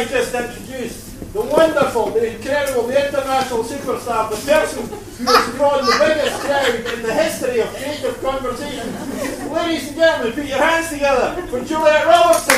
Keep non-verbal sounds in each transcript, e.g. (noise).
I just introduce the wonderful, the incredible, the international superstar, the person who has drawn the biggest crowd in the history of creative conversation. Ladies and gentlemen, put your hands together for Juliet Robertson.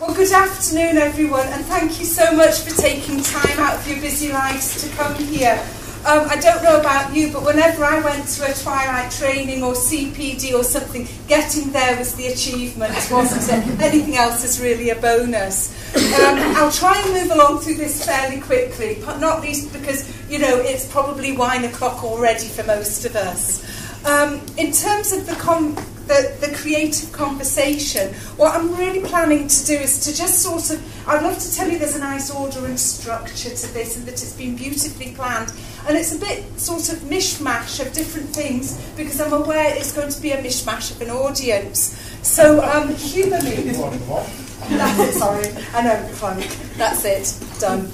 Well good afternoon, everyone, and thank you so much for taking time out of your busy lives to come here. Um, I don't know about you, but whenever I went to a twilight training or CPD or something, getting there was the achievement, wasn't it? (laughs) Anything else is really a bonus. Um, I'll try and move along through this fairly quickly, but not least because, you know, it's probably wine o'clock already for most of us. Um, in terms of the, the, the creative conversation, what I'm really planning to do is to just sort of, I'd love to tell you there's a nice order and structure to this and that it's been beautifully planned. And it's a bit sort of mishmash of different things because I'm aware it's going to be a mishmash of an audience. So um, humour me. That's it, sorry. I know, fine. That's it. Done.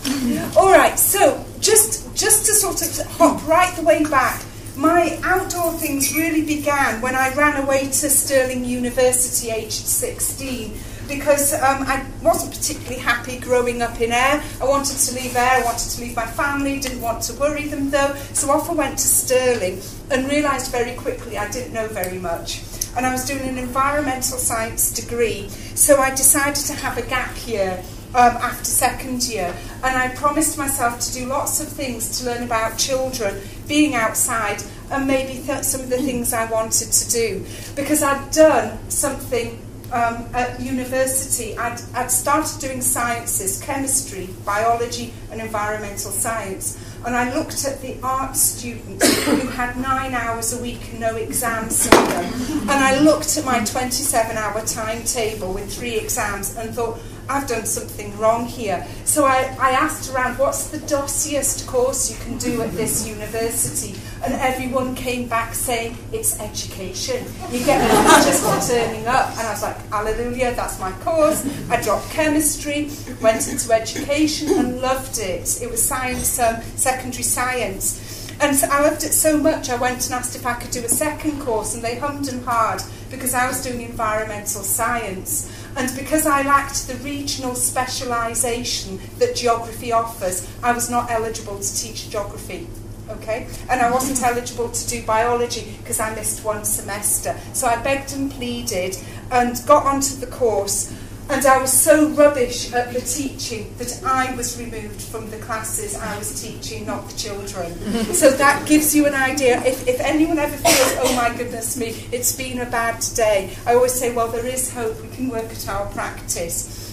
All right, so just, just to sort of hop right the way back, my outdoor things really began when I ran away to Stirling University aged 16 because um, I wasn't particularly happy growing up in Ayr. I wanted to leave Ayr, I wanted to leave my family, didn't want to worry them though, so off I went to Stirling and realised very quickly I didn't know very much. And I was doing an environmental science degree, so I decided to have a gap year um, after second year. And I promised myself to do lots of things to learn about children, being outside, and maybe some of the things I wanted to do. Because I'd done something um, at university, I'd, I'd started doing sciences, chemistry, biology, and environmental science. And I looked at the art students who had nine hours a week and no exams for them. And I looked at my 27 hour timetable with three exams and thought, I've done something wrong here. So I, I asked around, what's the dossiest course you can do at this university? And everyone came back saying, it's education. You get just for turning up. And I was like, hallelujah, that's my course. I dropped chemistry, went into education and loved it. It was science, um, secondary science. And so I loved it so much, I went and asked if I could do a second course, and they hummed and hard because I was doing environmental science. And because I lacked the regional specialisation that geography offers, I was not eligible to teach geography. Okay? And I wasn't (laughs) eligible to do biology because I missed one semester. So I begged and pleaded and got onto the course and I was so rubbish at the teaching that I was removed from the classes I was teaching, not the children. (laughs) so that gives you an idea. If, if anyone ever feels, oh my goodness me, it's been a bad day, I always say, well, there is hope. We can work at our practice.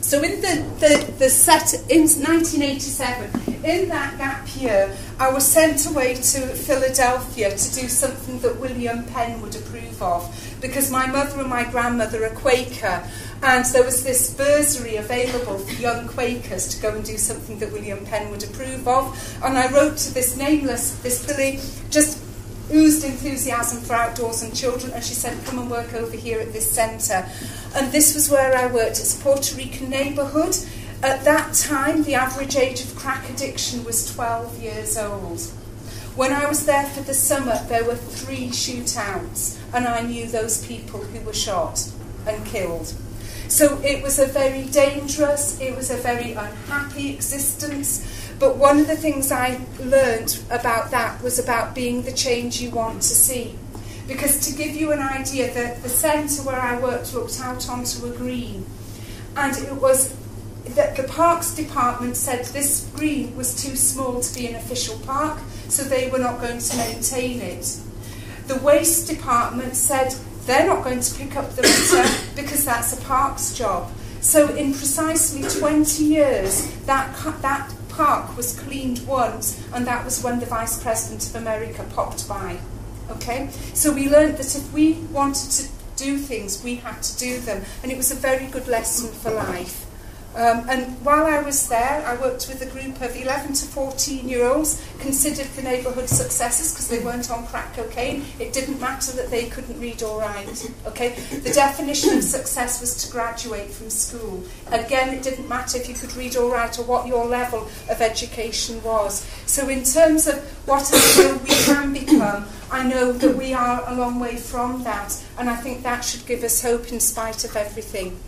So in the, the, the set in 1987, in that gap year, I was sent away to Philadelphia to do something that William Penn would approve of because my mother and my grandmother are Quaker and there was this bursary available for young Quakers to go and do something that William Penn would approve of. And I wrote to this nameless, this Billy, just oozed enthusiasm for outdoors and children, and she said, come and work over here at this centre. And this was where I worked. It's a Puerto Rican neighbourhood. At that time, the average age of crack addiction was 12 years old. When I was there for the summer, there were three shootouts, and I knew those people who were shot and killed. So it was a very dangerous, it was a very unhappy existence. But one of the things I learned about that was about being the change you want to see. Because to give you an idea, the, the centre where I worked looked out onto a green. And it was that the parks department said this green was too small to be an official park, so they were not going to maintain it. The waste department said they're not going to pick up the litter (coughs) because that's a park's job. So in precisely 20 years, that, that park was cleaned once, and that was when the Vice President of America popped by. Okay? So we learned that if we wanted to do things, we had to do them. And it was a very good lesson for life. Um, and while I was there, I worked with a group of 11 to 14 year olds, considered the neighbourhood successes because they weren't on crack cocaine. It didn't matter that they couldn't read or write. Okay? The definition of success was to graduate from school. Again, it didn't matter if you could read or write or what your level of education was. So, in terms of what I feel we can become, I know that we are a long way from that, and I think that should give us hope in spite of everything.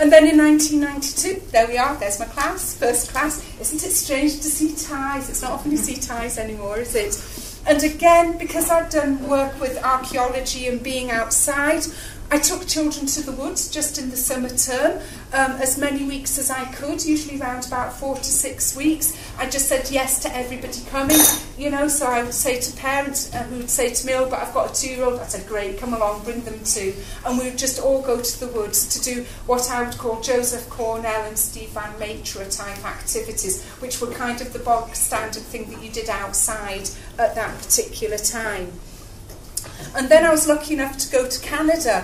And then in 1992, there we are, there's my class, first class. Isn't it strange to see ties? It's not often you see ties anymore, is it? And again, because I've done work with archaeology and being outside, I took children to the woods just in the summer term, um, as many weeks as I could, usually around about four to six weeks. I just said yes to everybody coming, you know, so I would say to parents uh, who would say to me, oh, but I've got a two-year-old, I said, great, come along, bring them too. And we would just all go to the woods to do what I would call Joseph Cornell and Steve Van Matre type activities, which were kind of the bog standard thing that you did outside at that particular time. And then I was lucky enough to go to Canada,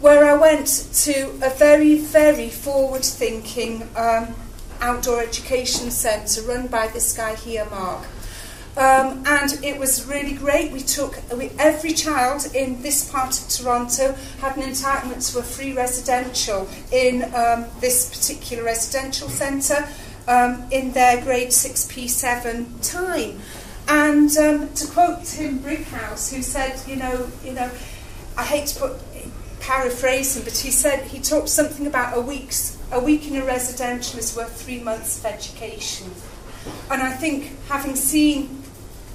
where I went to a very, very forward thinking um, outdoor education centre run by this guy here, Mark. Um, and it was really great. We took we, every child in this part of Toronto had an entitlement to a free residential in um, this particular residential centre um, in their grade 6P7 time. And um, to quote Tim Brighouse, who said, you know, you know, I hate to put paraphrase him, but he said he talked something about a week's a week in a residential is worth three months of education. And I think having seen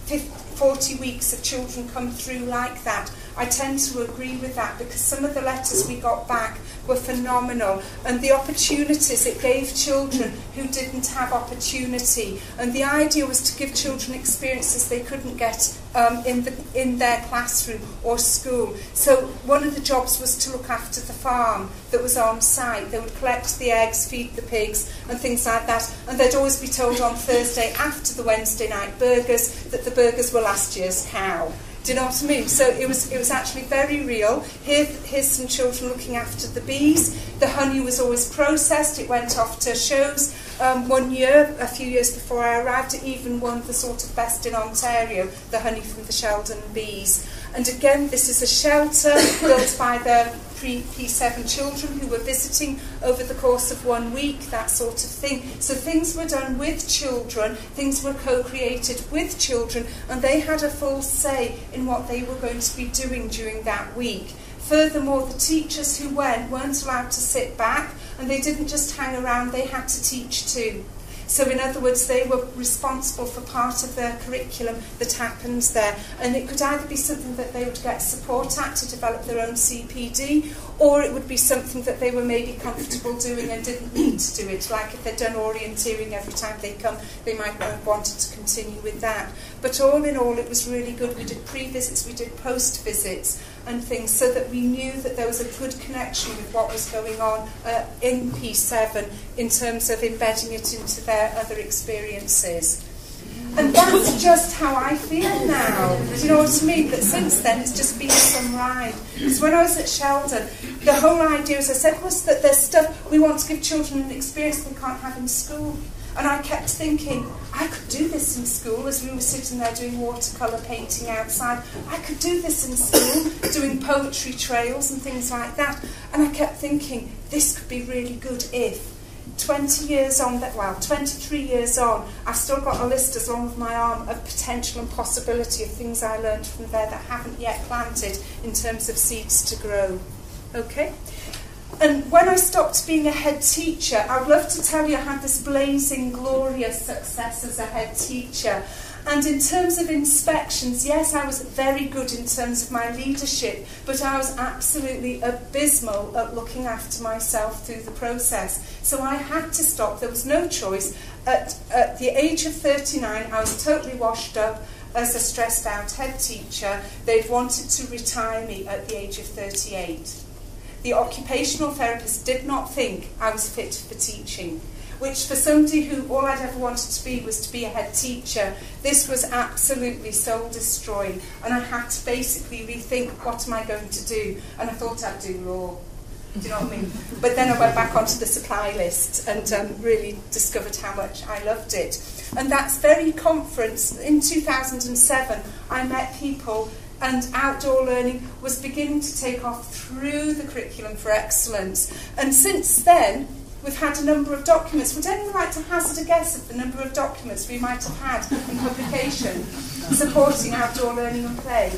50, 40 weeks of children come through like that, I tend to agree with that because some of the letters we got back were phenomenal and the opportunities it gave children who didn't have opportunity and the idea was to give children experiences they couldn't get um, in, the, in their classroom or school. So one of the jobs was to look after the farm that was on site. They would collect the eggs, feed the pigs and things like that and they'd always be told on Thursday after the Wednesday night burgers that the burgers were last year's cow. Do you know what I mean? So it was it was actually very real. Here, here's some children looking after the bees. The honey was always processed. It went off to shows. Um, one year, a few years before I arrived, it even won the sort of best in Ontario, the honey from the Sheldon bees. And again, this is a shelter built by the pre-P7 children who were visiting over the course of one week, that sort of thing. So things were done with children, things were co-created with children, and they had a full say in what they were going to be doing during that week. Furthermore, the teachers who went weren't allowed to sit back, and they didn't just hang around, they had to teach too. So in other words, they were responsible for part of their curriculum that happens there. And it could either be something that they would get support at to develop their own CPD, or it would be something that they were maybe comfortable doing and didn't need to do it. Like if they'd done orienteering every time they come, they might have wanted to continue with that. But all in all, it was really good. We did pre-visits, we did post-visits. And things so that we knew that there was a good connection with what was going on uh, in P7 in terms of embedding it into their other experiences. And that's just how I feel now. Do you know what I mean? That since then it's just been some ride. Because when I was at Sheldon, the whole idea, as I said, was that there's stuff we want to give children an experience they can't have in school. And I kept thinking, I could do this in school as we were sitting there doing watercolour painting outside. I could do this in school, doing poetry trails and things like that. And I kept thinking, this could be really good if 20 years on, that well, 23 years on, I've still got a list as long as my arm of potential and possibility of things I learned from there that haven't yet planted in terms of seeds to grow. Okay? And when I stopped being a head teacher, I would love to tell you I had this blazing, glorious success as a head teacher. And in terms of inspections, yes, I was very good in terms of my leadership, but I was absolutely abysmal at looking after myself through the process. So I had to stop. There was no choice. At, at the age of 39, I was totally washed up as a stressed out head teacher. They'd wanted to retire me at the age of 38 the occupational therapist did not think I was fit for teaching. Which, for somebody who all I'd ever wanted to be was to be a head teacher, this was absolutely soul destroying. And I had to basically rethink what am I going to do. And I thought I'd do law. Do you know what I mean? But then I went back onto the supply list and um, really discovered how much I loved it. And that's very conference. In 2007, I met people and outdoor learning was beginning to take off through the curriculum for excellence. And since then, we've had a number of documents. Would anyone like to hazard a guess of the number of documents we might have had in publication supporting outdoor learning and play?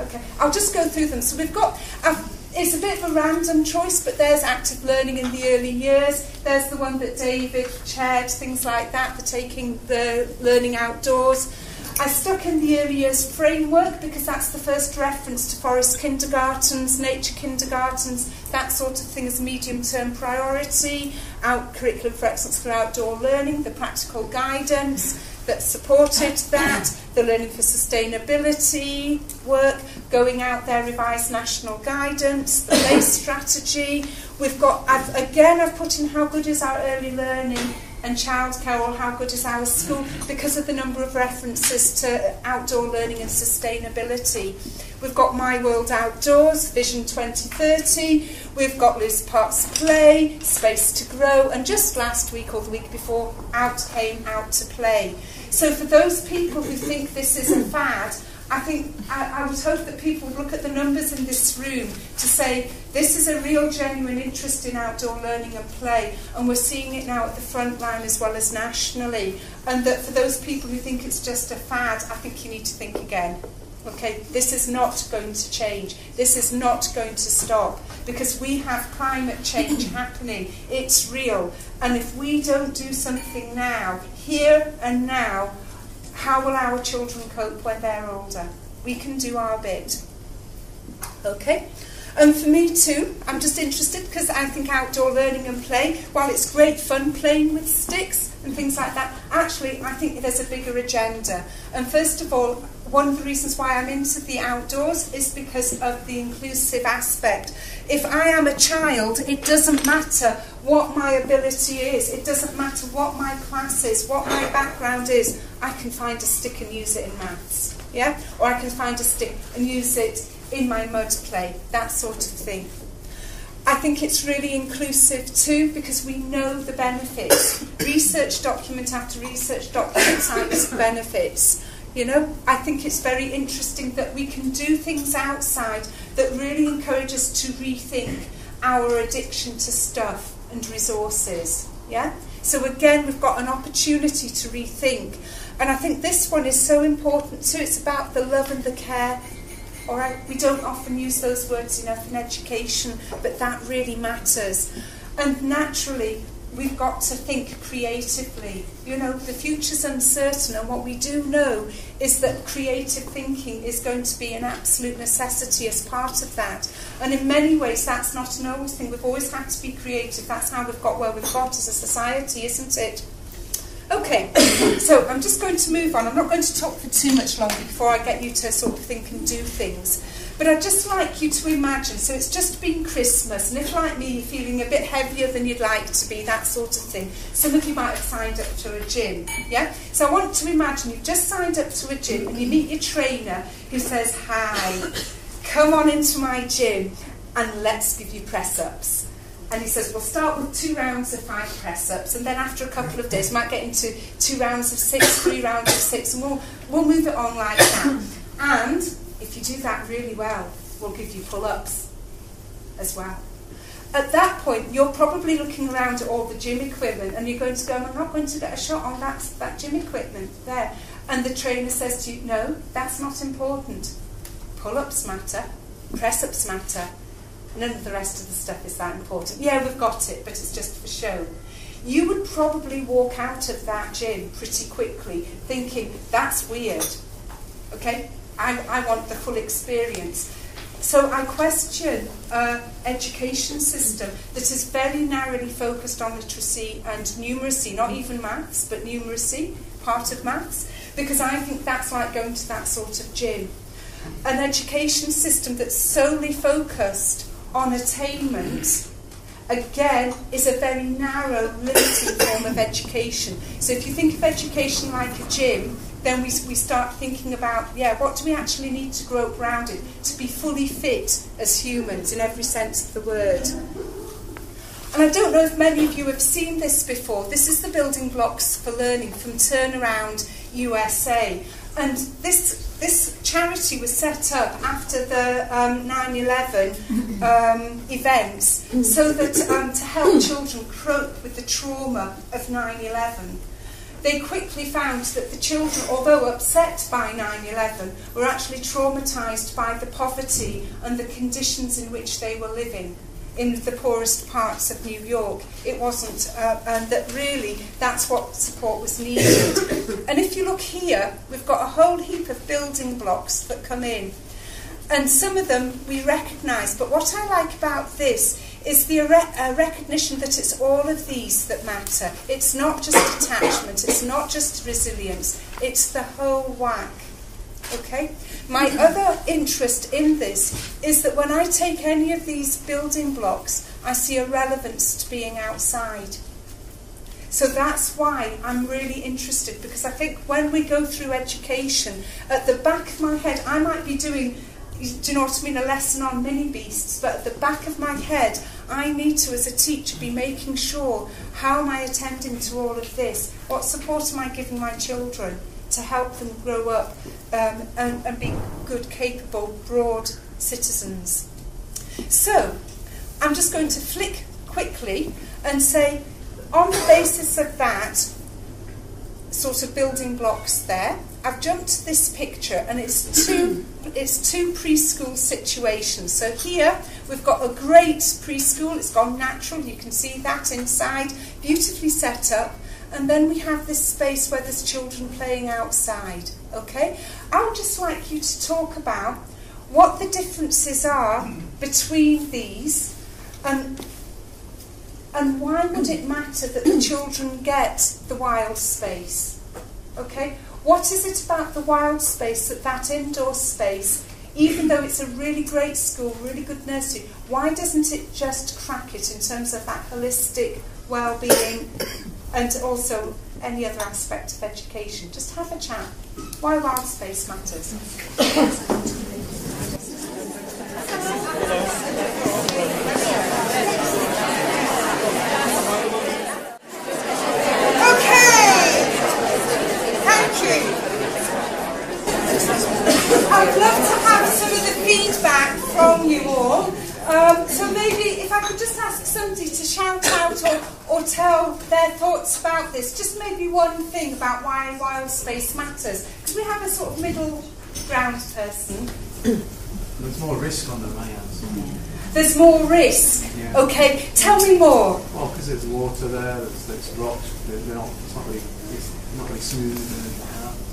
Okay, I'll just go through them. So we've got, uh, it's a bit of a random choice, but there's active learning in the early years. There's the one that David chaired, things like that, for taking the learning outdoors. I stuck in the early years framework because that's the first reference to forest kindergartens, nature kindergartens, that sort of thing as medium term priority, out curriculum for excellence for outdoor learning, the practical guidance that supported that, the learning for sustainability work, going out there, revised national guidance, the base strategy. We've got, I've, again, I've put in how good is our early learning and childcare or how good is our school because of the number of references to outdoor learning and sustainability. We've got My World Outdoors, Vision 2030, we've got Loose Parts Play, Space to Grow, and just last week or the week before, Out came Out to Play. So for those people who think this is a fad, I think I, I would hope that people would look at the numbers in this room to say this is a real genuine interest in outdoor learning and play, and we're seeing it now at the front line as well as nationally. And that for those people who think it's just a fad, I think you need to think again. Okay, this is not going to change. This is not going to stop because we have climate change (coughs) happening. It's real. And if we don't do something now, here and now, how will our children cope when they're older? We can do our bit. Okay? And for me too, I'm just interested because I think outdoor learning and play, while it's great fun playing with sticks and things like that, actually I think there's a bigger agenda. And first of all, one of the reasons why I'm into the outdoors is because of the inclusive aspect. If I am a child, it doesn't matter what my ability is, it doesn't matter what my class is, what my background is, I can find a stick and use it in maths. Yeah? Or I can find a stick and use it in my mud play, that sort of thing. I think it's really inclusive too because we know the benefits. research document after research document (coughs) cites benefits. You know, I think it's very interesting that we can do things outside that really encourage us to rethink our addiction to stuff and resources. Yeah? So again, we've got an opportunity to rethink. And I think this one is so important too. It's about the love and the care. All right, we don't often use those words enough in education, but that really matters. And naturally, we've got to think creatively. You know, the future's uncertain, and what we do know is that creative thinking is going to be an absolute necessity as part of that. And in many ways, that's not an old thing. We've always had to be creative. That's how we've got where we've got as a society, isn't it? Okay, (coughs) so I'm just going to move on. I'm not going to talk for too much longer before I get you to sort of think and do things. But I'd just like you to imagine, so it's just been Christmas, and if like me you're feeling a bit heavier than you'd like to be, that sort of thing, some of you might have signed up to a gym, yeah? So I want to imagine you've just signed up to a gym and you meet your trainer who says, hi, come on into my gym and let's give you press-ups. And he says, we'll start with two rounds of five press-ups, and then after a couple of days, we might get into two rounds of six, three rounds of six, and we'll, we'll move it on like that. And if you do that really well, we'll give you pull-ups as well. At that point, you're probably looking around at all the gym equipment and you're going to go, I'm not going to get a shot on that, that gym equipment there. And the trainer says to you, no, that's not important. Pull-ups matter, press-ups matter, none of the rest of the stuff is that important. Yeah, we've got it, but it's just for show. You would probably walk out of that gym pretty quickly thinking, that's weird. Okay? I, I want the full experience. So I question an education system that is very narrowly focused on literacy and numeracy, not even maths, but numeracy, part of maths, because I think that's like going to that sort of gym. An education system that's solely focused on attainment, again, is a very narrow, limited form of education. So if you think of education like a gym, then we, we start thinking about, yeah, what do we actually need to grow up rounded to be fully fit as humans in every sense of the word? And I don't know if many of you have seen this before. This is the building blocks for learning from Turnaround USA. And this this charity was set up after the um, 9/11 um, events, so that um, to help children cope with the trauma of 9/11. They quickly found that the children, although upset by 9/11, were actually traumatised by the poverty and the conditions in which they were living in the poorest parts of New York. It wasn't, uh, and that really that's what support was needed. (coughs) and if you look here, we've got a whole heap of building blocks that come in. And some of them we recognise, but what I like about this is the uh, recognition that it's all of these that matter. It's not just attachment, it's not just resilience, it's the whole whack. Okay? My other interest in this is that when I take any of these building blocks, I see a relevance to being outside. So that's why I'm really interested because I think when we go through education, at the back of my head, I might be doing, do you know what I mean, a lesson on mini beasts, but at the back of my head, I need to, as a teacher, be making sure how am I attending to all of this? What support am I giving my children? to help them grow up um, and, and be good, capable, broad citizens. So, I'm just going to flick quickly and say, on the basis of that sort of building blocks there, I've jumped to this picture and it's two it's two preschool situations. So here we've got a great preschool, it's gone natural, you can see that inside, beautifully set up and then we have this space where there's children playing outside. Okay? I would just like you to talk about what the differences are between these and and why would it matter that the children get the wild space? Okay? What is it about the wild space that that indoor space, even though it's a really great school, really good nursery, why doesn't it just crack it in terms of that holistic well-being and also any other aspect of education. Just have a chat. Why wild space matters. okay. Thank you. I'd love to have some of the feedback from you all. Um, so maybe if I could just ask somebody to shout out or, or tell their thoughts about this, just maybe one thing about why wild space matters. Because we have a sort of middle ground person. There's more risk on the lands. There's more risk. Yeah. Okay, tell me more. Well, because there's water there, there's, there's rocks, they're not, it's not really, it's not really smooth.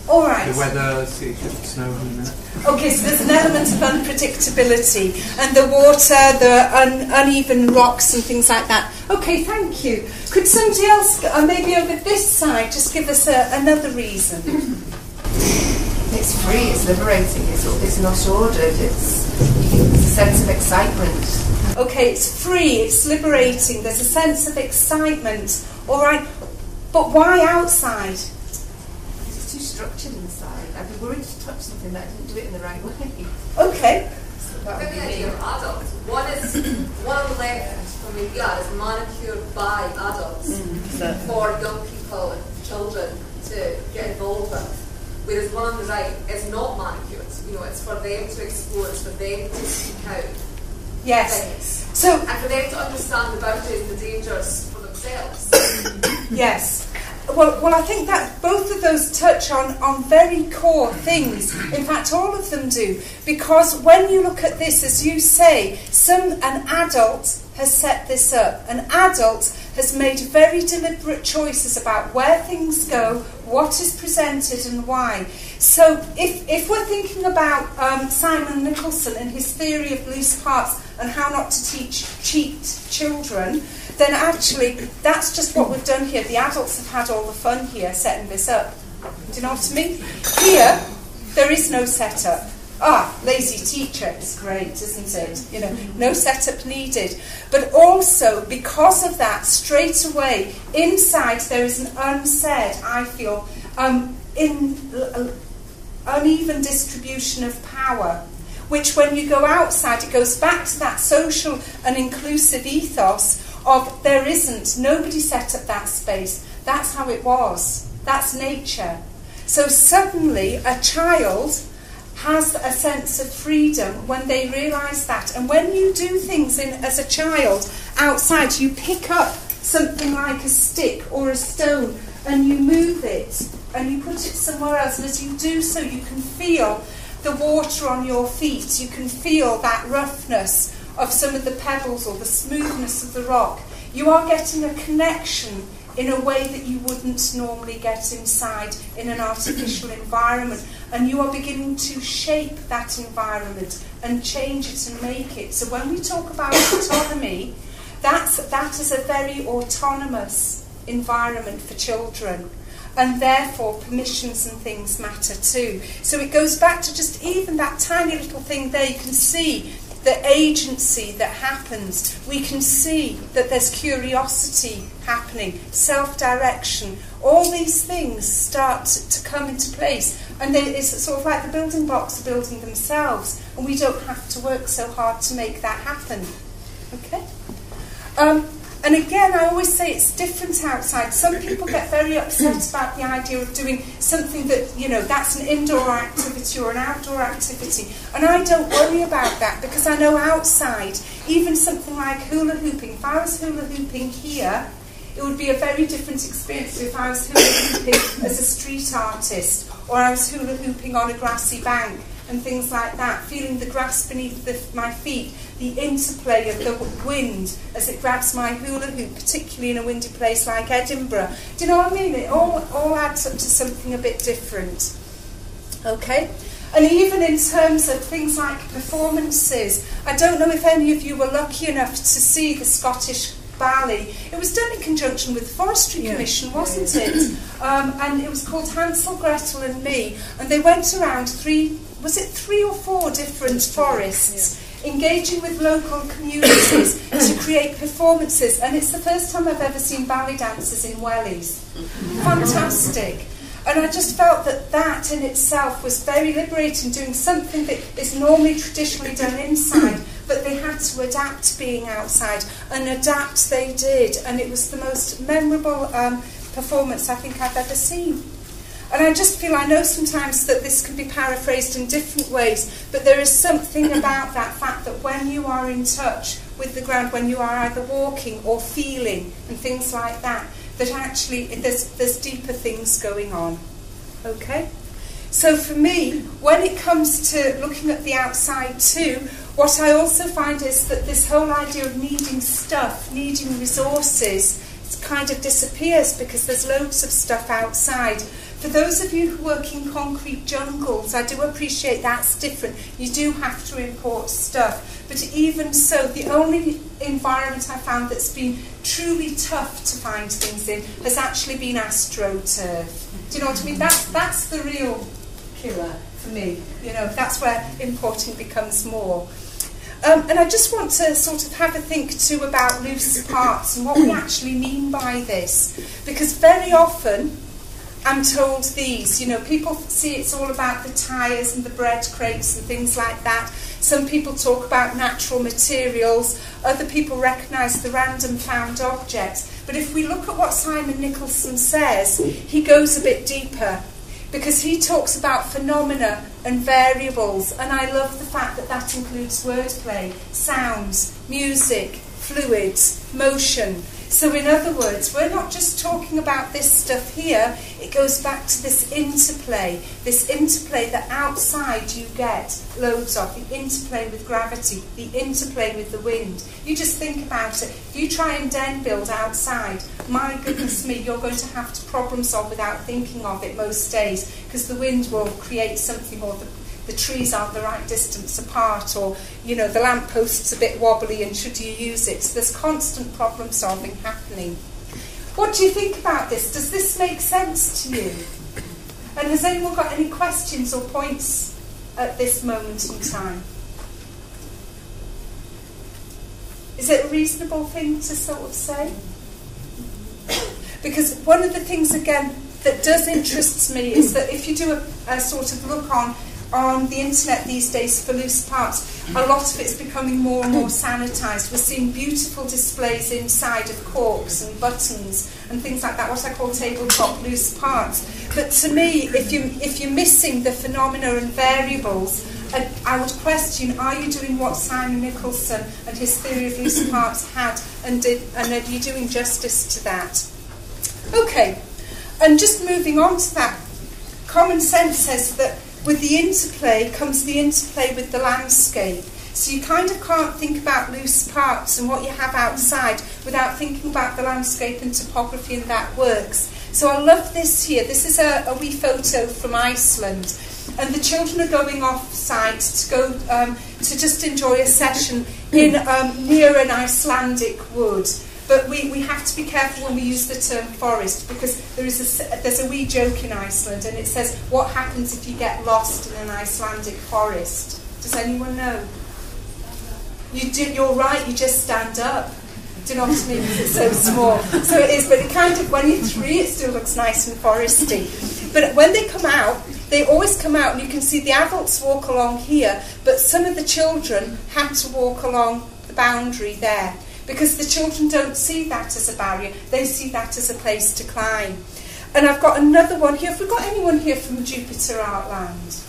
All right. The weather, see, it could snow in a. Okay, so there's an element of unpredictability, and the water, the un- uneven rocks, and things like that. Okay, thank you. Could somebody else, uh, maybe over this side, just give us a, another reason? (sniffs) It's free, it's liberating, it's, it's not ordered, it's, it's a sense of excitement. Okay, it's free, it's liberating, there's a sense of excitement. All right, but why outside? Too structured inside. I'd be worried to touch something that I didn't do it in the right way. Okay. So that would be idea of adults. (coughs) One is one on the left from the yeah, is manicured by adults mm, for young people and children to get involved with. Whereas one on the right is not manicured. You know, it's for them to explore, it's for them to seek out. Yes. Things. So and for them to understand the boundaries and the dangers for themselves. (coughs) yes. Well, well, I think that both of those touch on, on very core things. In fact, all of them do. Because when you look at this, as you say, some an adult has set this up. An adult has made very deliberate choices about where things go, what is presented, and why. So, if, if we're thinking about um, Simon Nicholson and his theory of loose parts and how not to teach cheat children, then actually that's just what we've done here. The adults have had all the fun here setting this up. Do you know what I mean? Here, there is no setup. Ah, lazy teacher is great, isn't it? You know, no setup needed. But also, because of that, straight away, inside there is an unsaid, I feel, um, in uh, uneven distribution of power, which when you go outside, it goes back to that social and inclusive ethos of there isn't, nobody set up that space. That's how it was. That's nature. So suddenly a child has a sense of freedom when they realise that. And when you do things in, as a child outside, you pick up something like a stick or a stone and you move it and you put it somewhere else. And as you do so, you can feel the water on your feet. You can feel that roughness of some of the pebbles or the smoothness of the rock. You are getting a connection in a way that you wouldn't normally get inside in an artificial (clears throat) environment. And you are beginning to shape that environment and change it and make it. So when we talk about (coughs) autonomy, that's, that is a very autonomous environment for children. And therefore, permissions and things matter too. So it goes back to just even that tiny little thing there. You can see the agency that happens. We can see that there's curiosity happening, self direction. All these things start to come into place. And it's sort of like the building blocks are building themselves, and we don't have to work so hard to make that happen. Okay? Um, and again, I always say it's different outside. Some people get very upset (clears throat) about the idea of doing something that, you know, that's an indoor activity or an outdoor activity. And I don't worry about that because I know outside, even something like hula hooping, if I was hula hooping here, it would be a very different experience if I was hula hooping as a street artist or I was hula hooping on a grassy bank and things like that, feeling the grass beneath the, my feet, the interplay of the wind as it grabs my hula hoop, particularly in a windy place like Edinburgh. Do you know what I mean? It all, all adds up to something a bit different. Okay? And even in terms of things like performances, I don't know if any of you were lucky enough to see the Scottish Ballet. It was done in conjunction with the Forestry yeah. Commission, wasn't it? Um, and it was called Hansel, Gretel and Me. And they went around three was it three or four different forests? Engaging with local communities (coughs) to create performances, and it's the first time I've ever seen ballet dancers in wellies. Fantastic. And I just felt that that in itself was very liberating, doing something that is normally traditionally done inside, (coughs) but they had to adapt being outside, and adapt they did, and it was the most memorable um, performance I think I've ever seen. And I just feel, I know sometimes that this can be paraphrased in different ways, but there is something (coughs) about that fact that when you are in touch with the ground, when you are either walking or feeling and things like that, that actually there's, there's deeper things going on. Okay? So for me, when it comes to looking at the outside too, what I also find is that this whole idea of needing stuff, needing resources, kind of disappears because there's loads of stuff outside. For those of you who work in concrete jungles, I do appreciate that's different. You do have to import stuff. But even so, the only environment I found that's been truly tough to find things in has actually been astroturf. Do you know what I mean? That's, that's the real killer for me. You know, that's where importing becomes more. Um, and I just want to sort of have a think too about loose parts and what we (coughs) actually mean by this. Because very often, I'm told these. You know, people see it's all about the tyres and the bread crates and things like that. Some people talk about natural materials. Other people recognise the random found objects. But if we look at what Simon Nicholson says, he goes a bit deeper because he talks about phenomena and variables. And I love the fact that that includes wordplay, sounds, music, fluids, motion. So, in other words, we're not just talking about this stuff here, it goes back to this interplay, this interplay that outside you get loads of, the interplay with gravity, the interplay with the wind. You just think about it. If you try and den build outside, my goodness me, you're going to have to problem solve without thinking of it most days because the wind will create something or the the trees aren't the right distance apart, or you know the lampost's a bit wobbly, and should you use it? So there's constant problem solving happening. What do you think about this? Does this make sense to you? And has anyone got any questions or points at this moment in time? Is it a reasonable thing to sort of say? Because one of the things, again, that does interest me is that if you do a, a sort of look on on the internet these days for loose parts, a lot of it's becoming more and more sanitised. We're seeing beautiful displays inside of corks and buttons and things like that, what I call tabletop loose parts. But to me, if, you, if you're missing the phenomena and variables, I, I would question, are you doing what Simon Nicholson and his theory of loose parts had, and, did, and are you doing justice to that? Okay, and just moving on to that, common sense says that with the interplay comes the interplay with the landscape. So you kind of can't think about loose parts and what you have outside without thinking about the landscape and topography and that works. So I love this here. This is a, a wee photo from Iceland. And the children are going off site to go um, to just enjoy a session in um, near an Icelandic wood. But we, we have to be careful when we use the term forest because there is a, there's a wee joke in Iceland and it says, What happens if you get lost in an Icelandic forest? Does anyone know? You do, you're right, you just stand up. Do I mean? It's so small. So it is, but it kind of, when you're three, it still looks nice and foresty. But when they come out, they always come out and you can see the adults walk along here, but some of the children had to walk along the boundary there because the children don't see that as a barrier, they see that as a place to climb. And I've got another one here. Have we got anyone here from Jupiter Artland?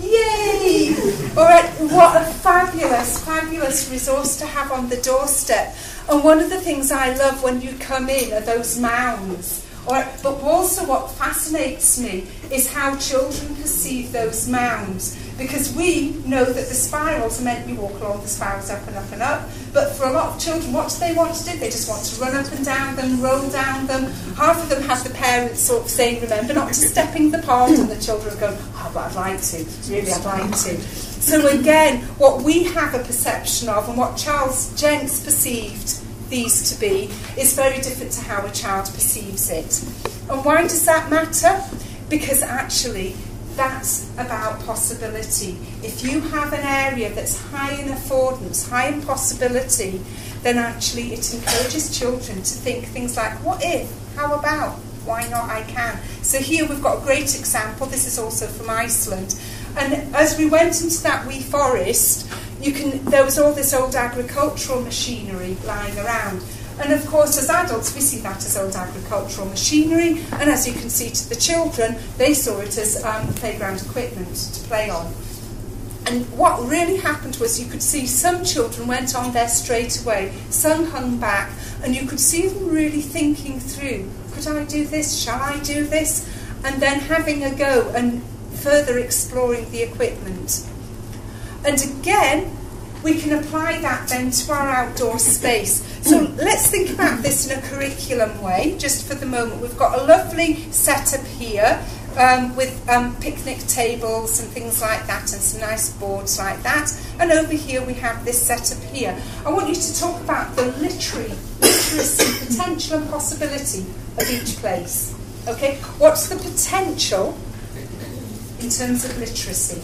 Yay! All right, what a fabulous, fabulous resource to have on the doorstep. And one of the things I love when you come in are those mounds. Right, but also what fascinates me is how children perceive those mounds because we know that the spirals are meant you walk along the spirals up and up and up. But for a lot of children, what do they want to do? They just want to run up and down them, roll down them. Half of them have the parents sort of saying, remember not to step in the pond, and the children are going, oh, but I'd like to. Really, I'd like to. So again, what we have a perception of and what Charles Jencks perceived these to be is very different to how a child perceives it. And why does that matter? Because actually, that's about possibility. If you have an area that's high in affordance, high in possibility, then actually it encourages children to think things like, what if? How about? Why not? I can. So here we've got a great example. This is also from Iceland. And as we went into that wee forest, you can there was all this old agricultural machinery lying around. And of course, as adults, we see that as old agricultural machinery, and as you can see to the children, they saw it as um, playground equipment to play on. And what really happened was you could see some children went on there straight away, some hung back, and you could see them really thinking through could I do this? Shall I do this? And then having a go and further exploring the equipment. And again, we can apply that then to our outdoor space. So let's think about this in a curriculum way, just for the moment. We've got a lovely setup here um, with um, picnic tables and things like that, and some nice boards like that. And over here we have this setup here. I want you to talk about the literary, literacy, potential and possibility of each place. Okay, what's the potential in terms of literacy?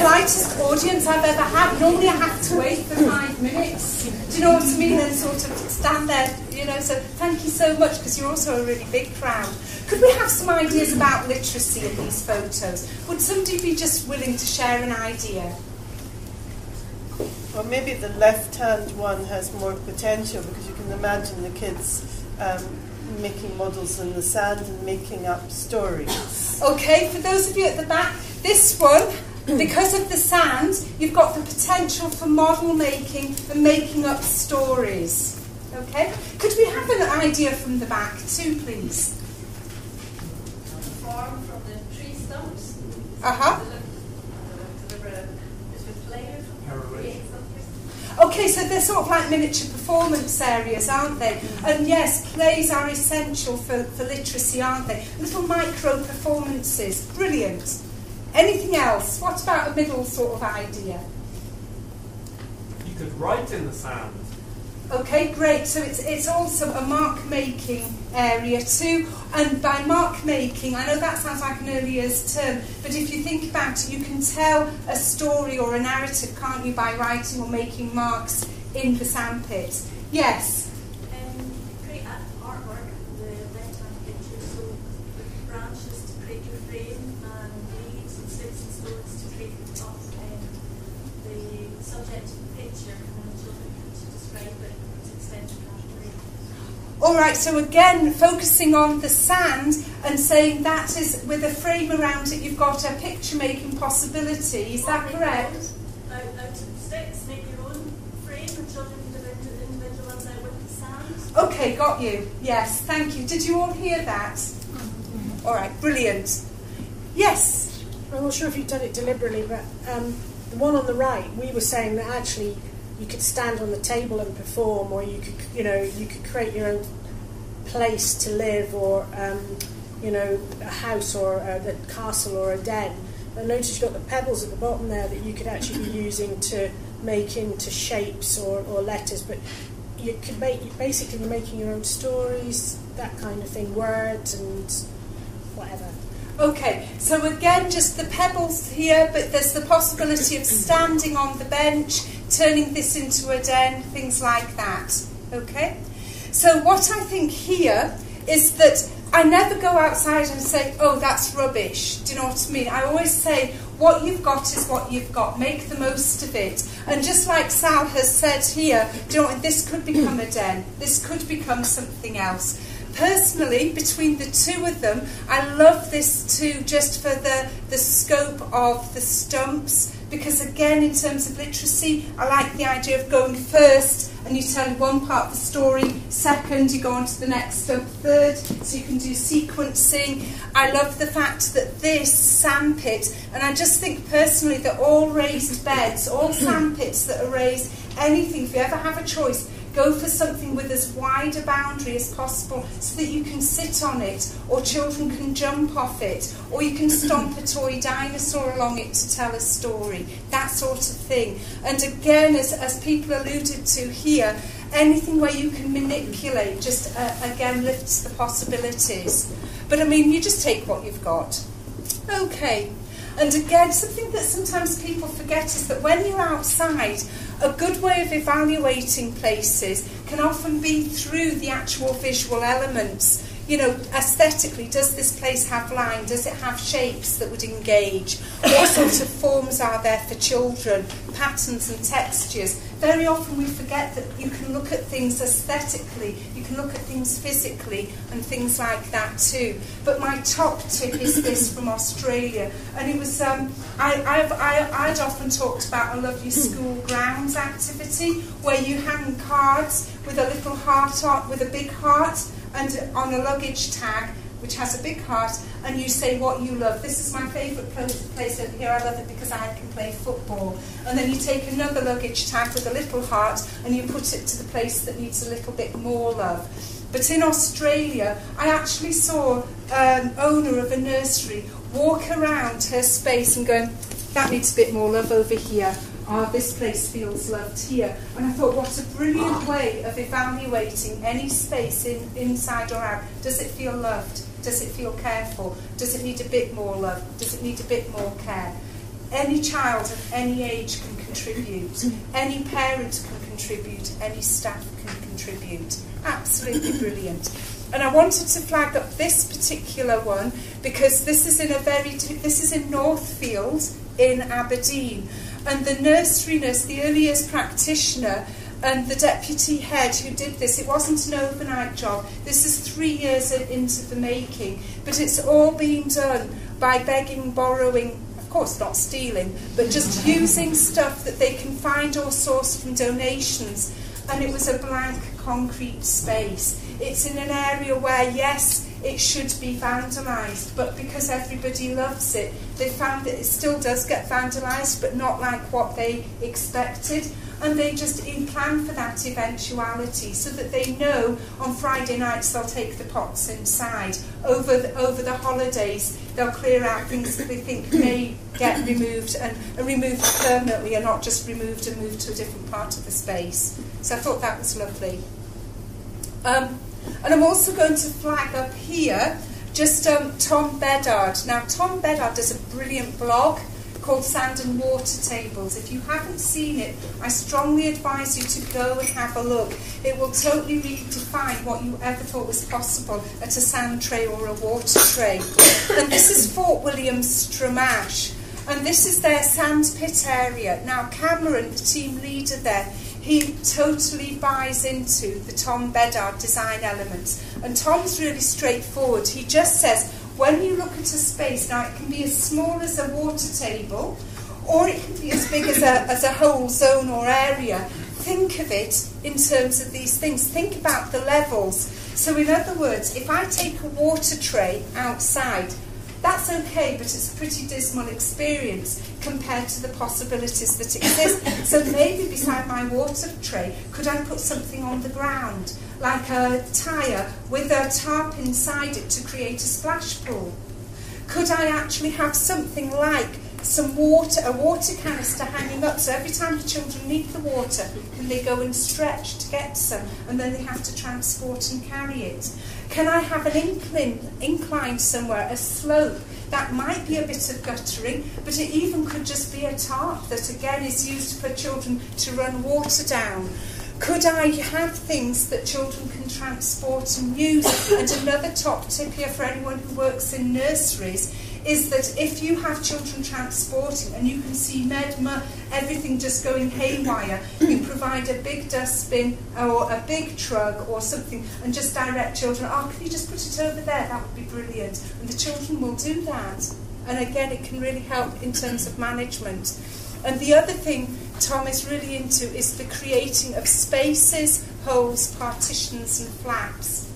politest audience I've ever had. Normally I have to wait for five minutes. Do you know what I mean? And sort of stand there, you know. So thank you so much because you're also a really big crowd. Could we have some ideas about literacy in these photos? Would somebody be just willing to share an idea? Well, maybe the left-hand one has more potential because you can imagine the kids um, making models in the sand and making up stories. Okay, for those of you at the back, this one because of the sand, you've got the potential for model making and making up stories. Okay? Could we have an idea from the back too, please? Form from the tree stumps. Uh huh. Okay, so they're sort of like miniature performance areas, aren't they? And yes, plays are essential for, for literacy, aren't they? Little micro performances, brilliant. Anything else? What about a middle sort of idea? You could write in the sand. Okay, great. So it's, it's also a mark making area too. And by mark making, I know that sounds like an early years term, but if you think about it, you can tell a story or a narrative, can't you, by writing or making marks in the sandpit? Yes. Um, create artwork, the left-hand picture, so with branches to create your frame and leaves and sticks and stones to create the, um, the subject of the picture and the children to describe it to extend the All right, so again, focusing on the sand and saying that is with a frame around it, you've got a picture making possibility. Is that correct? Out, out of sticks, make your own frame and children individualise with the sand. Okay, got you. Yes, thank you. Did you all hear that? All right, brilliant. Yes. I'm not sure if you've done it deliberately, but um, the one on the right, we were saying that actually you could stand on the table and perform, or you could, you know, you could create your own place to live, or um, you know, a house or a, a castle or a den. I noticed you've got the pebbles at the bottom there that you could actually be using to make into shapes or, or letters, but you could make basically be making your own stories, that kind of thing, words and whatever. Okay, so again, just the pebbles here, but there's the possibility of standing on the bench, turning this into a den, things like that. Okay? So, what I think here is that I never go outside and say, oh, that's rubbish. Do you know what I mean? I always say, what you've got is what you've got. Make the most of it. And just like Sal has said here, do you know what? This could become a den. This could become something else. Personally, between the two of them, I love this too, just for the, the scope of the stumps. Because again, in terms of literacy, I like the idea of going first and you tell one part of the story, second, you go on to the next stump, third, so you can do sequencing. I love the fact that this sandpit, and I just think personally that all raised beds, all sandpits that are raised, anything, if you ever have a choice, Go for something with as wide a boundary as possible so that you can sit on it, or children can jump off it, or you can (clears throat) stomp a toy dinosaur along it to tell a story, that sort of thing. And again, as, as people alluded to here, anything where you can manipulate just uh, again lifts the possibilities. But I mean, you just take what you've got. Okay. And again, something that sometimes people forget is that when you're outside, a good way of evaluating places can often be through the actual visual elements. You know, aesthetically, does this place have line? Does it have shapes that would engage? What sort of forms are there for children? Patterns and textures. Very often we forget that you can look at things aesthetically, you can look at things physically, and things like that too. But my top tip is this from Australia, and it was um, I, I've, I, I'd often talked about a lovely school grounds activity where you hang cards with a little heart on, with a big heart and on a luggage tag which has a big heart, and you say what you love. This is my favourite place over here. I love it because I can play football. And then you take another luggage tag with a little heart and you put it to the place that needs a little bit more love. But in Australia, I actually saw an owner of a nursery walk around her space and going, that needs a bit more love over here oh, this place feels loved here. And I thought, what a brilliant ah. way of evaluating any space in, inside or out. Does it feel loved? Does it feel careful? Does it need a bit more love? Does it need a bit more care? Any child of any age can contribute. Mm. Any parent can contribute. Any staff can contribute. Absolutely brilliant. And I wanted to flag up this particular one because this is in a very this is in Northfield in Aberdeen. And the nursery nurse, the early years practitioner, and the deputy head who did this, it wasn't an overnight job. This is three years into the making, but it's all been done by begging, borrowing, of course not stealing, but just using stuff that they can find or source from donations. And it was a blank concrete space. It's in an area where, yes, it should be vandalised, but because everybody loves it, they found that it still does get vandalised, but not like what they expected. And they just plan for that eventuality so that they know on Friday nights they'll take the pots inside. Over the, over the holidays, they'll clear out things that they think may get removed and, and removed permanently and not just removed and moved to a different part of the space. So I thought that was lovely. Um, and I'm also going to flag up here just um, Tom Bedard. Now, Tom Bedard does a brilliant blog called Sand and Water Tables. If you haven't seen it, I strongly advise you to go and have a look. It will totally redefine what you ever thought was possible at a sand tray or a water tray. and this is Fort William Stramash. And this is their sand pit area. Now, Cameron, the team leader there, he totally buys into the Tom Bedard design elements. And Tom's really straightforward. He just says, when you look at a space, now it can be as small as a water table, or it can be as big as a, as a whole zone or area. Think of it in terms of these things. Think about the levels. So, in other words, if I take a water tray outside, that's okay, but it's a pretty dismal experience compared to the possibilities that exist. so maybe beside my water tray, could I put something on the ground, like a tyre with a tarp inside it to create a splash pool? Could I actually have something like some water, a water canister hanging up, so every time the children need the water, can they go and stretch to get some, and then they have to transport and carry it? Can I have an incline, incline somewhere, a slope? That might be a bit of guttering, but it even could just be a tarp that again is used for children to run water down. Could I have things that children can transport and use? And another top tip here for anyone who works in nurseries is that if you have children transporting and you can see Medma, everything just going haywire, you provide a big dustbin or a big truck or something and just direct children, oh, can you just put it over there? That would be brilliant. And the children will do that. And again, it can really help in terms of management. And the other thing Tom is really into is the creating of spaces, holes, partitions, and flaps.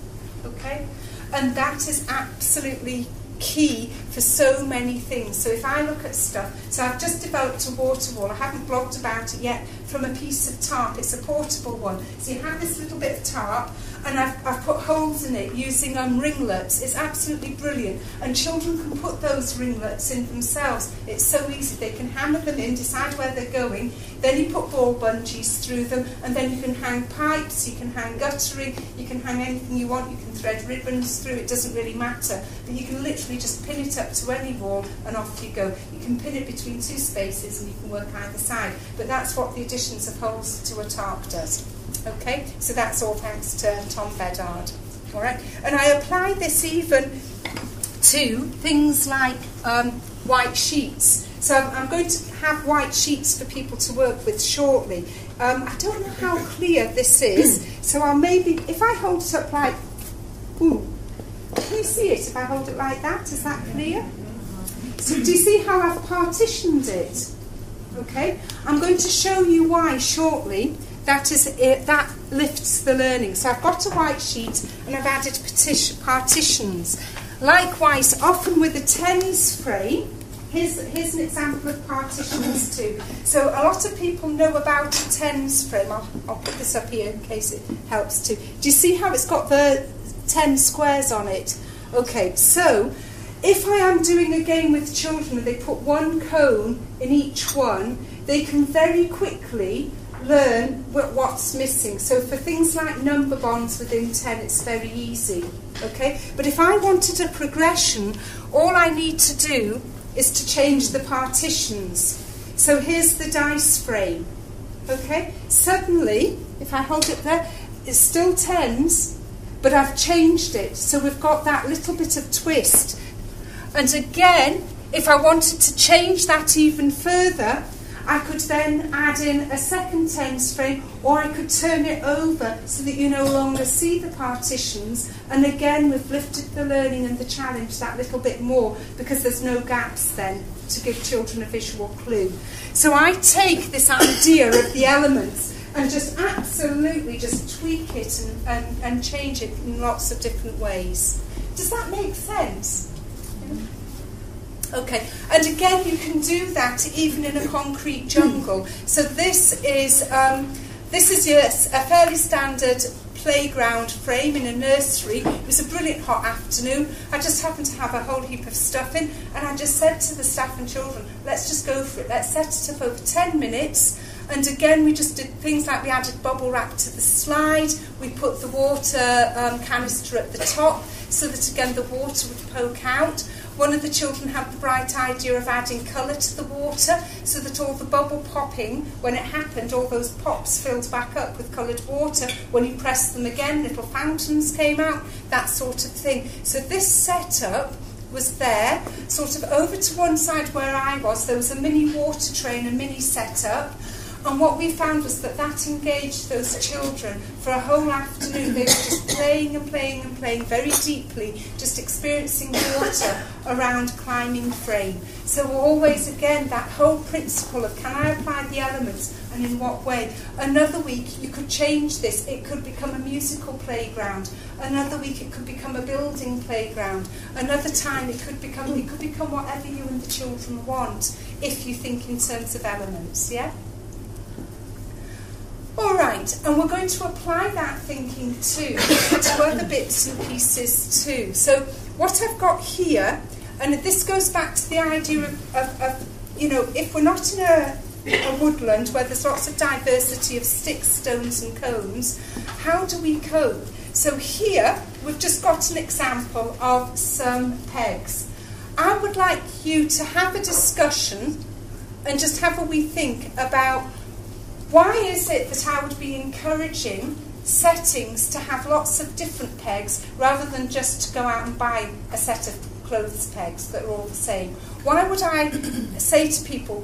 Okay? And that is absolutely key for so many things. So if I look at stuff, so I've just developed a water wall. I haven't blogged about it yet from a piece of tarp. It's a portable one. So you have this little bit of tarp, and I've, I've put holes in it using um, ringlets. It's absolutely brilliant. And children can put those ringlets in themselves. It's so easy. They can hammer them in, decide where they're going. Then you put ball bungees through them, and then you can hang pipes, you can hang guttering, you can hang anything you want. You can thread ribbons through. It doesn't really matter. But you can literally just pin it up to any wall, and off you go. You can pin it between two spaces, and you can work either side. But that's what the additions of holes to a tarp does. Okay, so that's all thanks to Tom Bedard. All right, and I apply this even to things like um, white sheets. So I'm, going to have white sheets for people to work with shortly. Um, I don't know how clear this is, (clears throat) so I'll maybe, if I hold it up like, ooh, can you see it if I hold it like that? Is that clear? So do you see how I've partitioned it? Okay, I'm going to show you why shortly that is it, that lifts the learning. So I've got a white sheet and I've added partition, partitions. Likewise, often with a tens frame, here's, here's an example of partitions too. So a lot of people know about a tens frame. I'll, I'll put this up here in case it helps too. Do you see how it's got the 10 squares on it? Okay, so if I am doing a game with children and they put one cone in each one, they can very quickly learn what's missing. So for things like number bonds within 10, it's very easy. Okay? But if I wanted a progression, all I need to do is to change the partitions. So here's the dice frame. Okay? Suddenly, if I hold it there, it's still tens, but I've changed it. So we've got that little bit of twist. And again, if I wanted to change that even further, I could then add in a second tens frame or I could turn it over so that you no longer see the partitions and again we've lifted the learning and the challenge that little bit more because there's no gaps then to give children a visual clue. So I take this idea of the elements and just absolutely just tweak it and, and, and change it in lots of different ways. Does that make sense? Okay, and again, you can do that even in a concrete jungle. So this is um, this is yes, a fairly standard playground frame in a nursery. It was a brilliant hot afternoon. I just happened to have a whole heap of stuff in, and I just said to the staff and children, "Let's just go for it. Let's set it up over ten minutes." And again, we just did things like we added bubble wrap to the slide, we put the water um, canister at the top so that again the water would poke out. One of the children had the bright idea of adding colour to the water so that all the bubble popping, when it happened, all those pops filled back up with coloured water. When you pressed them again, little fountains came out, that sort of thing. So this setup was there, sort of over to one side where I was, there was a mini water train, a mini setup. And what we found was that that engaged those children for a whole afternoon. They were just playing and playing and playing very deeply, just experiencing water around climbing frame. So always again that whole principle of can I apply the elements and in what way. Another week you could change this. It could become a musical playground. Another week it could become a building playground. Another time it could become it could become whatever you and the children want if you think in terms of elements, yeah? All right, and we're going to apply that thinking too (coughs) to other bits and pieces too. So what I've got here, and this goes back to the idea of, of, of you know, if we're not in a, a woodland where there's lots of diversity of sticks, stones and cones, how do we cope? So here, we've just got an example of some pegs. I would like you to have a discussion and just have a wee think about why is it that I would be encouraging settings to have lots of different pegs rather than just to go out and buy a set of clothes pegs that are all the same? Why would I say to people,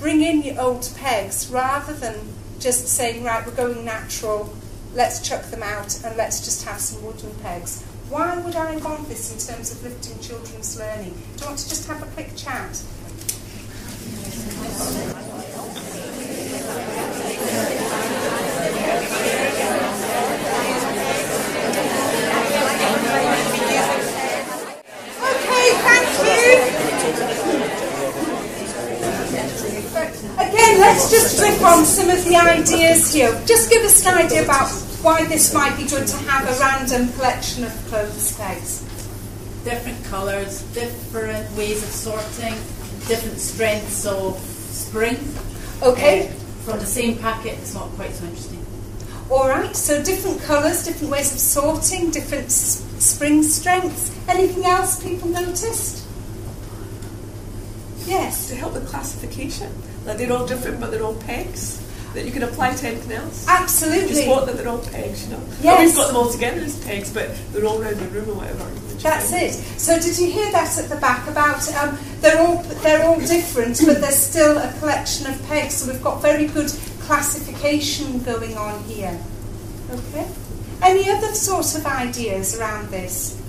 bring in your old pegs rather than just saying, right, we're going natural, let's chuck them out and let's just have some wooden pegs? Why would I want this in terms of lifting children's learning? Do you want to just have a quick chat? Okay, thank you. Again, let's just riff on some of ideas here. Just give us an idea about why this might be good to have a random collection of clothes pegs. different colours, different ways of sorting, different strengths of spring. Okay, Uh, from the same packet, it's not quite so interesting. all right. So different colours, different ways of sorting, different s- spring strengths. Anything else people noticed? Yes. to help with classification. Like they're all different, but they're all pegs that you can apply to anything else. Absolutely. spot that they're all pegs, you know. Yes. we've got them all together as pegs, but they're all around the room or whatever. That's it. So did you hear that at the back about um, they're all they're all different, but there's still a collection of pegs. So we've got very good classification going on here. Okay. Any other sort of ideas around this?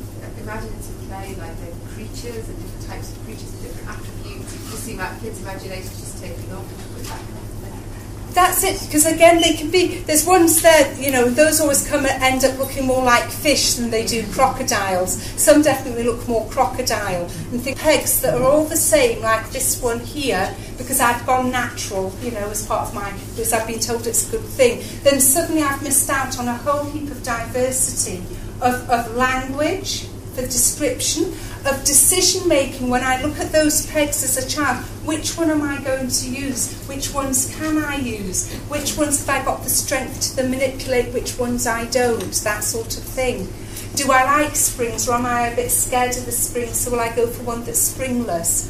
Could imagine play like the creatures and different types of creatures and different attributes. You see my kids' imagination just taking off with that kind of thing. That's it, because again, they can be. There's ones that you know, those always come and end up looking more like fish than they do crocodiles. Some definitely look more crocodile. And think pegs that are all the same, like this one here, because I've gone natural, you know, as part of my, because I've been told it's a good thing. Then suddenly I've missed out on a whole heap of diversity of, of language, for description, of decision making. When I look at those pegs as a child, which one am I going to use? Which ones can I use? Which ones have I got the strength to manipulate? Which ones I don't? That sort of thing. Do I like springs or am I a bit scared of the springs? So will I go for one that's springless?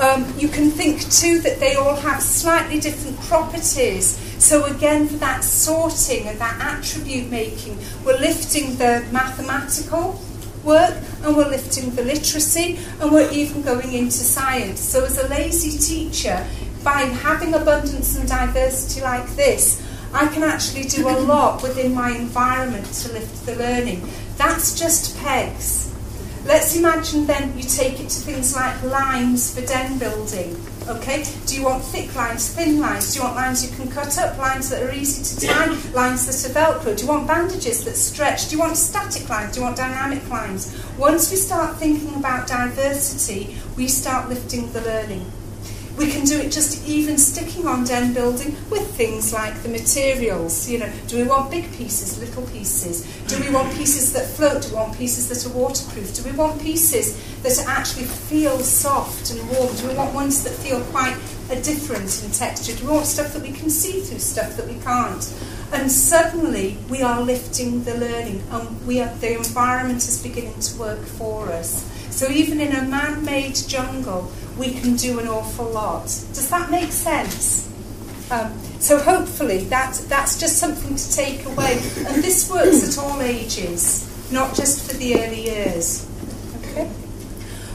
Um, you can think too that they all have slightly different properties. So again, for that sorting and that attribute making, we're lifting the mathematical work and we're lifting the literacy and we're even going into science. So as a lazy teacher, by having abundance and diversity like this, I can actually do a (laughs) lot within my environment to lift the learning. That's just pegs. Let's imagine then you take it to things like lines for den building. Okay? Do you want thick lines, thin lines? Do you want lines you can cut up, lines that are easy to tie, lines that are velcro? Do you want bandages that stretch? Do you want static lines? Do you want dynamic lines? Once we start thinking about diversity, we start lifting the learning. We can do it just even sticking on den building with things like the materials. You know, do we want big pieces, little pieces? Do we want pieces that float? Do we want pieces that are waterproof? Do we want pieces that actually feel soft and warm? Do we want ones that feel quite a different in texture? Do we want stuff that we can see through, stuff that we can't? And suddenly we are lifting the learning and we are, the environment is beginning to work for us. So even in a man-made jungle, we can do an awful lot. Does that make sense? Um, so hopefully that, that's just something to take away. And this works at all ages, not just for the early years. Okay?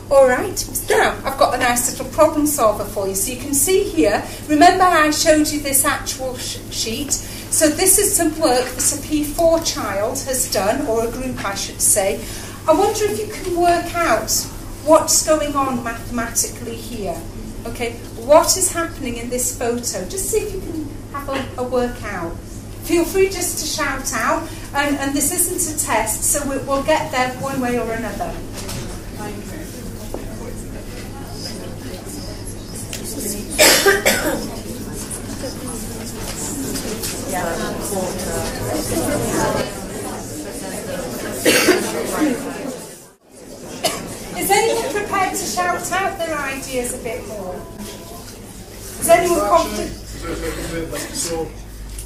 All right, now I've got a nice little problem solver for you. So you can see here, remember I showed you this actual sh sheet? So this is some work that a P4 child has done, or a group I should say. I wonder if you can work out what's going on mathematically here. Okay, what is happening in this photo? Just see if you can have a, a workout. Feel free just to shout out, and, and this isn't a test, so we, we'll get there one way or another. Is anyone prepared to shout out their ideas a bit more? Is anyone confident? So, so,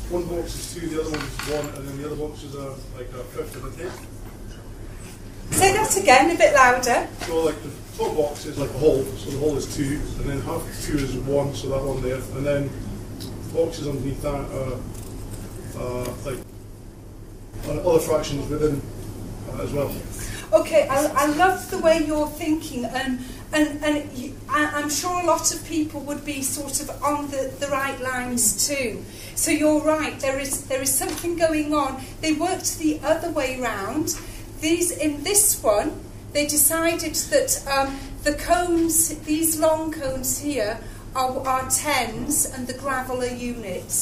one box is two, the other one is one, and then the other box is a, like a fifth of a tenth. Say that again, a bit louder. So like the top box is like a hole, so the hole is two, and then half of two is one, so that one there, and then boxes underneath that are uh, like uh, other fractions within uh, as well. Okay, I, I love the way you're thinking, and and and you, I, I'm sure a lot of people would be sort of on the, the right lines too. So you're right. There is there is something going on. They worked the other way round. These in this one, they decided that um, the cones, these long cones here, are, are tens, and the gravel are units.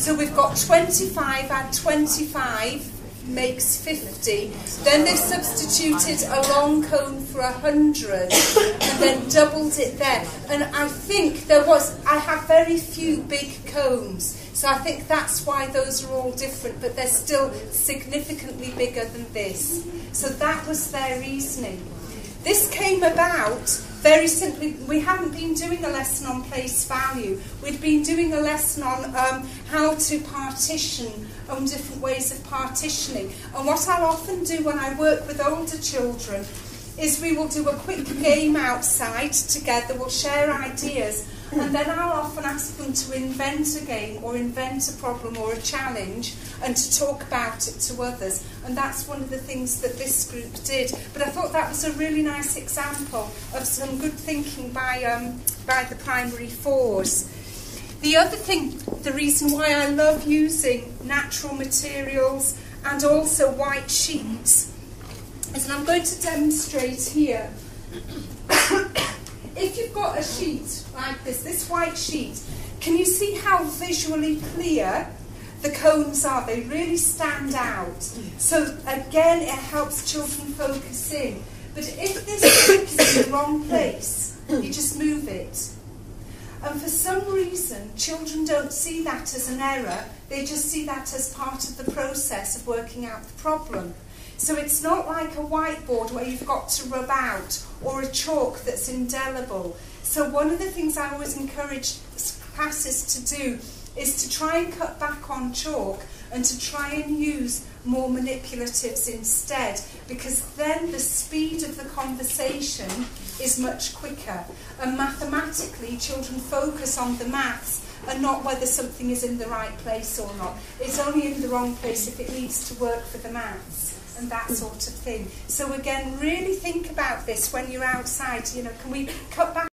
So we've got 25 and 25 makes 50. Then they substituted a long cone for 100 and then doubled it there. And I think there was, I have very few big cones. So I think that's why those are all different, but they're still significantly bigger than this. So that was their reasoning. This came about very simply. We haven't been doing a lesson on place value. We'd been doing a lesson on um, how to partition, on different ways of partitioning. And what I'll often do when I work with older children is we will do a quick game outside together, we'll share ideas, and then I'll often ask them to invent a game or invent a problem or a challenge and to talk about it to others. And that's one of the things that this group did. But I thought that was a really nice example of some good thinking by, um, by the primary fours. The other thing, the reason why I love using natural materials and also white sheets is, and I'm going to demonstrate here. (coughs) if you've got a sheet like this, this white sheet, can you see how visually clear the cones are? They really stand out. So again, it helps children focus in. But if this (coughs) is in the wrong place, you just move it. And for some reason, children don't see that as an error, they just see that as part of the process of working out the problem. So it's not like a whiteboard where you've got to rub out or a chalk that's indelible. So one of the things I always encourage classes to do is to try and cut back on chalk and to try and use more manipulatives instead because then the speed of the conversation is much quicker. And mathematically, children focus on the maths and not whether something is in the right place or not. It's only in the wrong place if it needs to work for the maths and that sort of thing. So again, really think about this when you're outside. You know, can we cut back